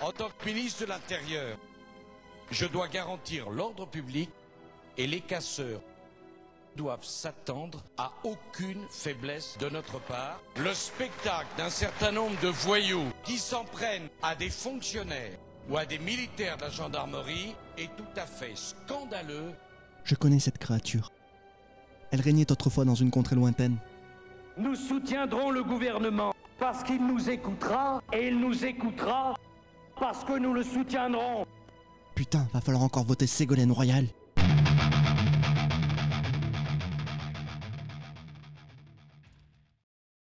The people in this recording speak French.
En tant que ministre de l'Intérieur, je dois garantir l'ordre public et les casseurs doivent s'attendre à aucune faiblesse de notre part. Le spectacle d'un certain nombre de voyous qui s'en prennent à des fonctionnaires ou à des militaires de la gendarmerie est tout à fait scandaleux. Je connais cette créature. Elle régnait autrefois dans une contrée lointaine. Nous soutiendrons le gouvernement parce qu'il nous écoutera et il nous écoutera parce que nous le soutiendrons. Putain, va falloir encore voter Ségolène Royal.